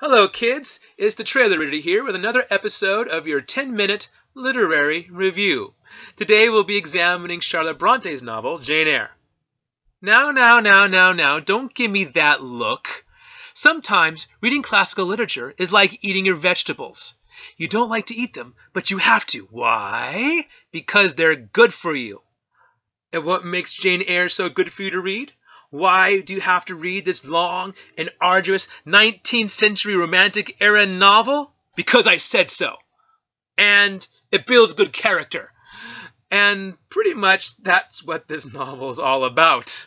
Hello, kids. It's the Trailer Reader here with another episode of your 10 minute literary review. Today we'll be examining Charlotte Bronte's novel, Jane Eyre. Now, now, now, now, now, don't give me that look. Sometimes reading classical literature is like eating your vegetables. You don't like to eat them, but you have to. Why? Because they're good for you. And what makes Jane Eyre so good for you to read? Why do you have to read this long and arduous 19th century romantic era novel? Because I said so. And it builds good character. And pretty much that's what this novel is all about.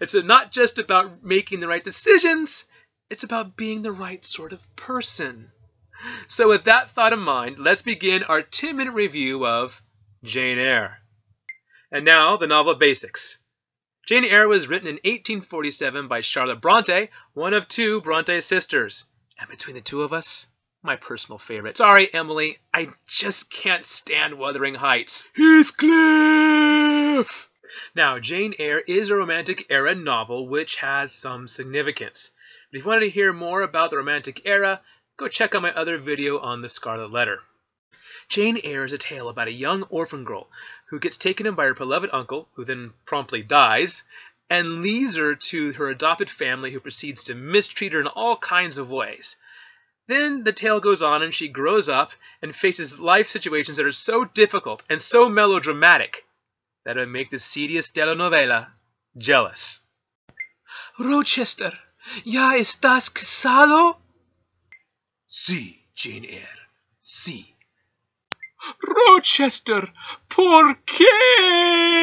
It's not just about making the right decisions, it's about being the right sort of person. So, with that thought in mind, let's begin our 10 minute review of Jane Eyre. And now, the novel basics. Jane Eyre was written in 1847 by Charlotte Bronte, one of two Bronte sisters. And between the two of us, my personal favorite. Sorry, Emily, I just can't stand Wuthering Heights. Heathcliff! Now, Jane Eyre is a romantic era novel which has some significance. But if you wanted to hear more about the romantic era, go check out my other video on the Scarlet Letter. Jane Eyre is a tale about a young orphan girl who gets taken in by her beloved uncle, who then promptly dies, and leaves her to her adopted family, who proceeds to mistreat her in all kinds of ways. Then the tale goes on, and she grows up and faces life situations that are so difficult and so melodramatic that it make the seediest telenovela jealous. Rochester, ¿ya estás casado? Sí, Jane Eyre, sí. Rochester, ¿por qué?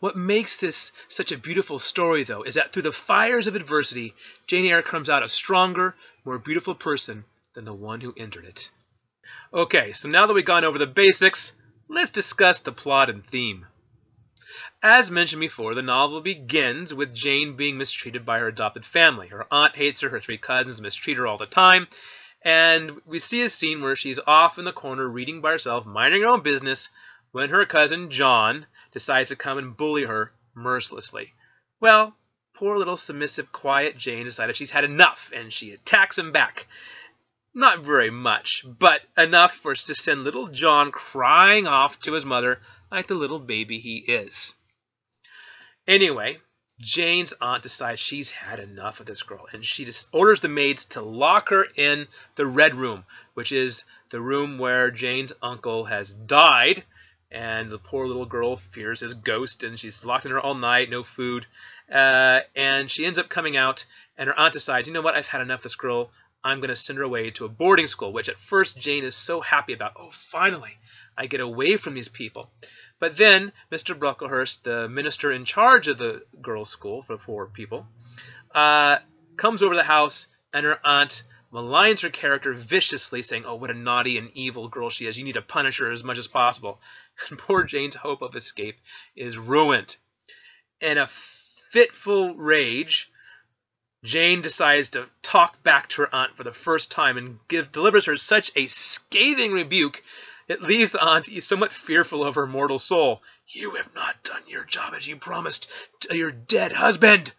What makes this such a beautiful story, though, is that through the fires of adversity, Jane Eyre comes out a stronger, more beautiful person than the one who entered it. Okay, so now that we've gone over the basics, let's discuss the plot and theme. As mentioned before, the novel begins with Jane being mistreated by her adopted family. Her aunt hates her, her three cousins mistreat her all the time, and we see a scene where she's off in the corner reading by herself, minding her own business, when her cousin John decides to come and bully her mercilessly. Well, poor little submissive, quiet Jane decided she's had enough, and she attacks him back. Not very much, but enough for us to send little John crying off to his mother like the little baby he is. Anyway, Jane's aunt decides she's had enough of this girl, and she just orders the maids to lock her in the Red Room, which is the room where Jane's uncle has died, and the poor little girl fears his ghost, and she's locked in there all night, no food, uh, and she ends up coming out, and her aunt decides, you know what, I've had enough of this girl. I'm going to send her away to a boarding school, which at first Jane is so happy about. Oh, finally, I get away from these people. But then Mr. Brocklehurst, the minister in charge of the girls' school for poor people, uh, comes over the house and her aunt maligns her character viciously, saying, Oh, what a naughty and evil girl she is. You need to punish her as much as possible. And poor Jane's hope of escape is ruined. In a fitful rage, Jane decides to talk back to her aunt for the first time and give, delivers her such a scathing rebuke it leaves the aunt somewhat fearful of her mortal soul. You have not done your job as you promised to your dead husband,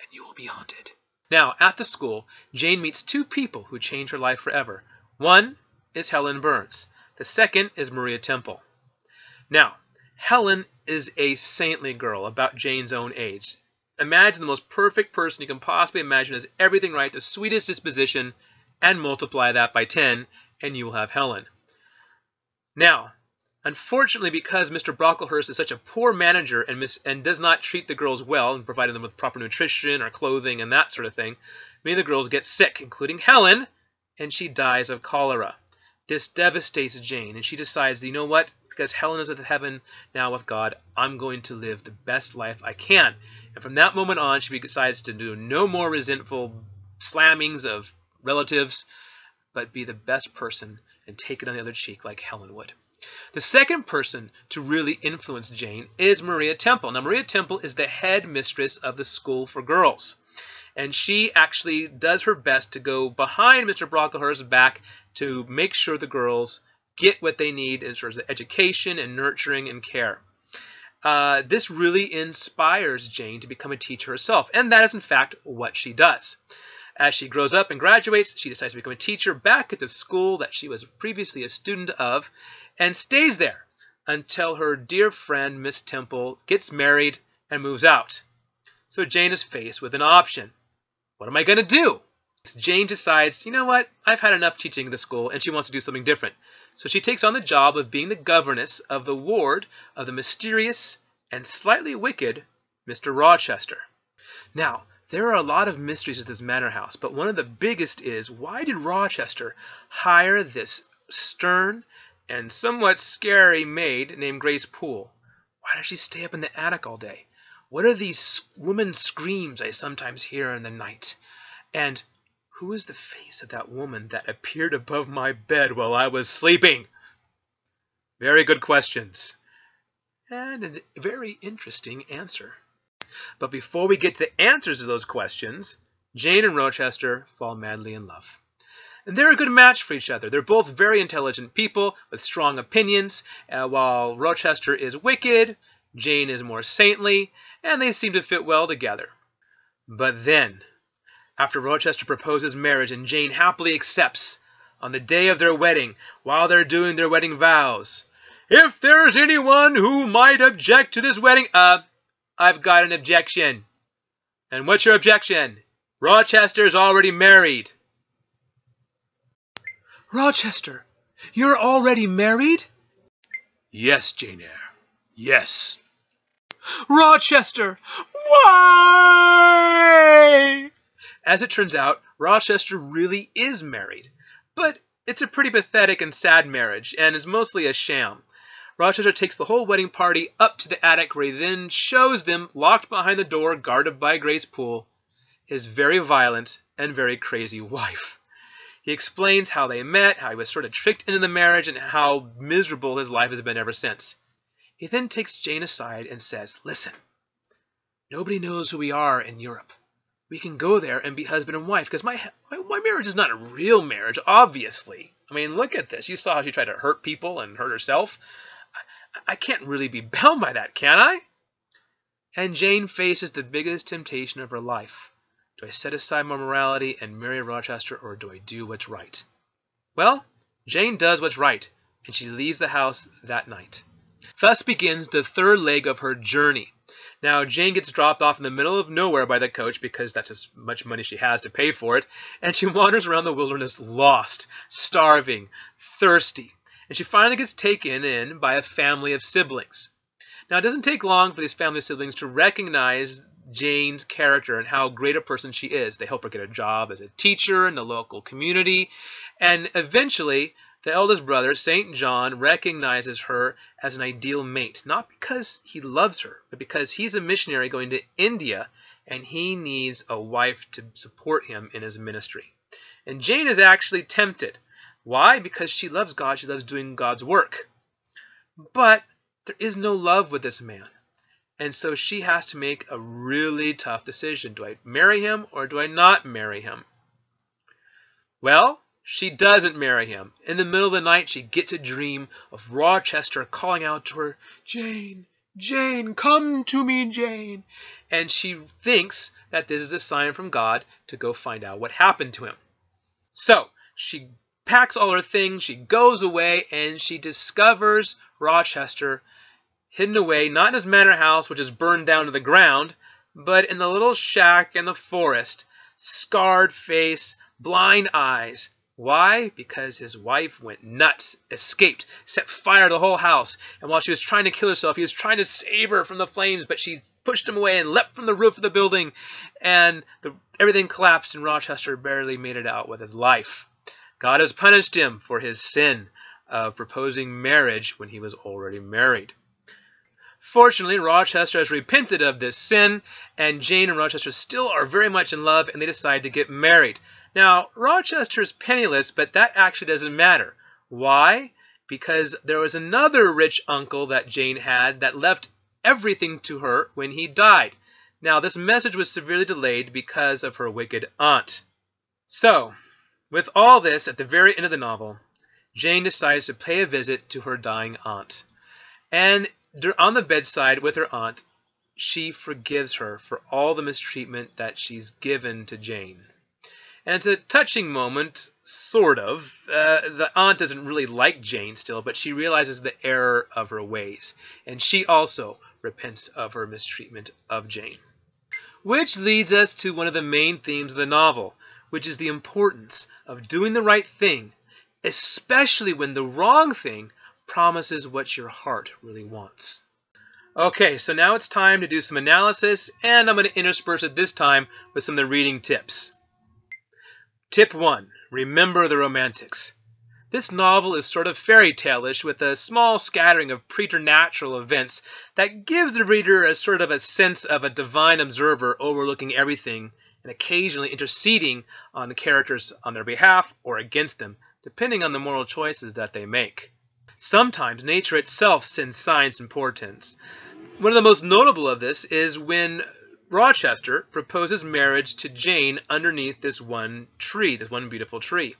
and you will be haunted. Now, at the school, Jane meets two people who change her life forever. One is Helen Burns. The second is Maria Temple. Now, Helen is a saintly girl about Jane's own age. Imagine the most perfect person you can possibly imagine has everything right, the sweetest disposition, and multiply that by 10, and you will have Helen. Now, unfortunately, because Mr. Brocklehurst is such a poor manager and, mis- and does not treat the girls well and providing them with proper nutrition or clothing and that sort of thing, many of the girls get sick, including Helen, and she dies of cholera. This devastates Jane, and she decides, you know what? Because Helen is with heaven now with God, I'm going to live the best life I can. And from that moment on, she decides to do no more resentful slammings of relatives, but be the best person and take it on the other cheek like Helen would. The second person to really influence Jane is Maria Temple. Now, Maria Temple is the head mistress of the school for girls. And she actually does her best to go behind Mr. Brocklehurst's back to make sure the girls get what they need in terms of education and nurturing and care. Uh, this really inspires Jane to become a teacher herself, and that is in fact what she does. As she grows up and graduates, she decides to become a teacher back at the school that she was previously a student of and stays there until her dear friend Miss Temple gets married and moves out. So Jane is faced with an option. What am I going to do? Jane decides, you know what, I've had enough teaching in the school, and she wants to do something different. So she takes on the job of being the governess of the ward of the mysterious and slightly wicked Mr. Rochester. Now, there are a lot of mysteries at this manor house, but one of the biggest is why did Rochester hire this stern and somewhat scary maid named Grace Poole? Why does she stay up in the attic all day? What are these woman's screams I sometimes hear in the night? And who is the face of that woman that appeared above my bed while I was sleeping? Very good questions. And a very interesting answer. But before we get to the answers to those questions, Jane and Rochester fall madly in love. And they're a good match for each other. They're both very intelligent people with strong opinions. Uh, while Rochester is wicked, Jane is more saintly, and they seem to fit well together. But then, after Rochester proposes marriage and Jane happily accepts on the day of their wedding while they're doing their wedding vows. If there's anyone who might object to this wedding, uh, I've got an objection. And what's your objection? Rochester's already married. Rochester, you're already married? Yes, Jane Eyre. Yes. Rochester, why? As it turns out, Rochester really is married, but it's a pretty pathetic and sad marriage, and is mostly a sham. Rochester takes the whole wedding party up to the attic where he then shows them, locked behind the door, guarded by Grace Poole, his very violent and very crazy wife. He explains how they met, how he was sort of tricked into the marriage, and how miserable his life has been ever since. He then takes Jane aside and says, Listen, nobody knows who we are in Europe we can go there and be husband and wife because my, my, my marriage is not a real marriage obviously i mean look at this you saw how she tried to hurt people and hurt herself I can't really be bound by that can i? And jane faces the biggest temptation of her life. Do i set aside my morality and marry rochester or do i do what's right? Well jane does what's right and she leaves the house that night. Thus begins the third leg of her journey. Now, Jane gets dropped off in the middle of nowhere by the coach because that's as much money she has to pay for it, and she wanders around the wilderness lost, starving, thirsty, and she finally gets taken in by a family of siblings. Now, it doesn't take long for these family siblings to recognize Jane's character and how great a person she is. They help her get a job as a teacher in the local community, and eventually the eldest brother, St. John, recognizes her as an ideal mate, not because he loves her, but because he's a missionary going to India and he needs a wife to support him in his ministry. And Jane is actually tempted. Why? Because she loves God, she loves doing God's work. But there is no love with this man. And so she has to make a really tough decision. Do I marry him or do I not marry him? Well, she doesn't marry him. In the middle of the night, she gets a dream of Rochester calling out to her, Jane, Jane, come to me, Jane. And she thinks that this is a sign from God to go find out what happened to him. So she packs all her things, she goes away, and she discovers Rochester hidden away, not in his manor house, which is burned down to the ground, but in the little shack in the forest, scarred face, blind eyes, why? Because his wife went nuts, escaped, set fire to the whole house, and while she was trying to kill herself, he was trying to save her from the flames, but she pushed him away and leapt from the roof of the building, and the, everything collapsed, and Rochester barely made it out with his life. God has punished him for his sin of proposing marriage when he was already married. Fortunately, Rochester has repented of this sin, and Jane and Rochester still are very much in love, and they decide to get married. Now, Rochester is penniless, but that actually doesn't matter. Why? Because there was another rich uncle that Jane had that left everything to her when he died. Now, this message was severely delayed because of her wicked aunt. So, with all this, at the very end of the novel, Jane decides to pay a visit to her dying aunt. And on the bedside with her aunt, she forgives her for all the mistreatment that she's given to Jane. And it's a touching moment, sort of. Uh, the aunt doesn't really like Jane still, but she realizes the error of her ways. And she also repents of her mistreatment of Jane. Which leads us to one of the main themes of the novel, which is the importance of doing the right thing, especially when the wrong thing promises what your heart really wants. Okay, so now it's time to do some analysis, and I'm going to intersperse it this time with some of the reading tips. Tip 1. Remember the romantics. This novel is sort of fairy tale-ish with a small scattering of preternatural events that gives the reader a sort of a sense of a divine observer overlooking everything and occasionally interceding on the characters on their behalf or against them, depending on the moral choices that they make. Sometimes nature itself sends signs and portents. One of the most notable of this is when Rochester proposes marriage to Jane underneath this one tree, this one beautiful tree.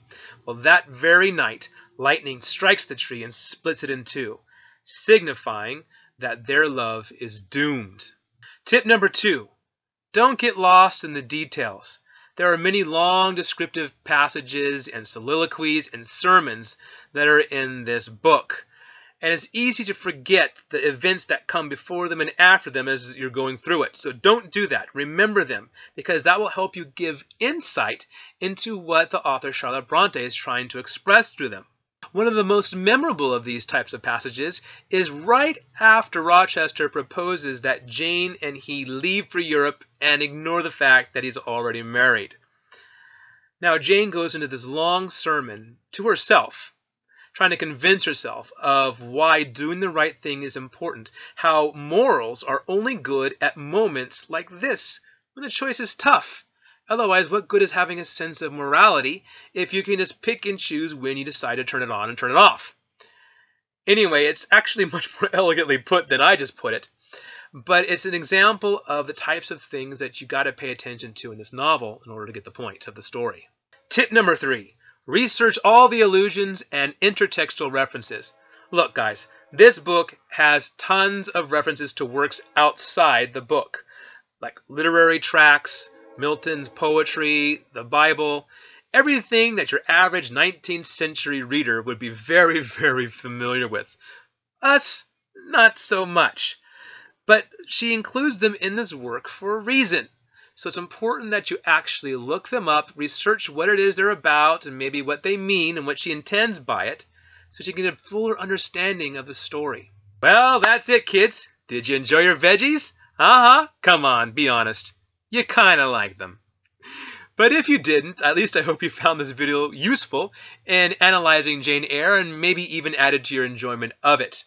Well, that very night, lightning strikes the tree and splits it in two, signifying that their love is doomed. Tip number two don't get lost in the details. There are many long descriptive passages and soliloquies and sermons that are in this book. And it's easy to forget the events that come before them and after them as you're going through it. So don't do that. Remember them because that will help you give insight into what the author Charlotte Bronte is trying to express through them. One of the most memorable of these types of passages is right after Rochester proposes that Jane and he leave for Europe and ignore the fact that he's already married. Now, Jane goes into this long sermon to herself, trying to convince herself of why doing the right thing is important, how morals are only good at moments like this, when the choice is tough Otherwise, what good is having a sense of morality if you can just pick and choose when you decide to turn it on and turn it off? Anyway, it's actually much more elegantly put than I just put it. But it's an example of the types of things that you got to pay attention to in this novel in order to get the point of the story. Tip number three research all the allusions and intertextual references. Look, guys, this book has tons of references to works outside the book, like literary tracks, Milton's poetry, the Bible, everything that your average 19th century reader would be very, very familiar with. Us, not so much. But she includes them in this work for a reason. So it's important that you actually look them up, research what it is they're about, and maybe what they mean and what she intends by it, so she can get a fuller understanding of the story. Well, that's it, kids. Did you enjoy your veggies? Uh huh. Come on, be honest you kind of like them. But if you didn't, at least I hope you found this video useful in analyzing Jane Eyre and maybe even added to your enjoyment of it.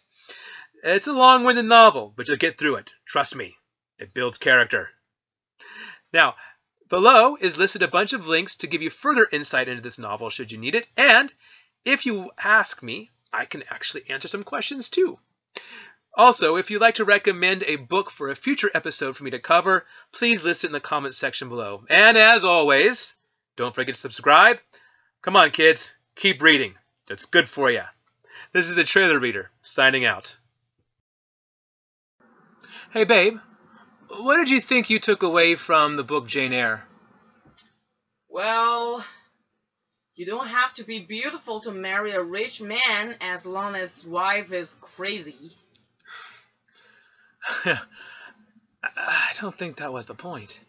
It's a long-winded novel, but you'll get through it. Trust me, it builds character. Now, below is listed a bunch of links to give you further insight into this novel should you need it, and if you ask me, I can actually answer some questions too. Also, if you'd like to recommend a book for a future episode for me to cover, please list it in the comments section below. And as always, don't forget to subscribe. Come on, kids, keep reading. It's good for you. This is the Trailer Reader, signing out. Hey, babe, what did you think you took away from the book Jane Eyre? Well, you don't have to be beautiful to marry a rich man as long as wife is crazy. I don't think that was the point.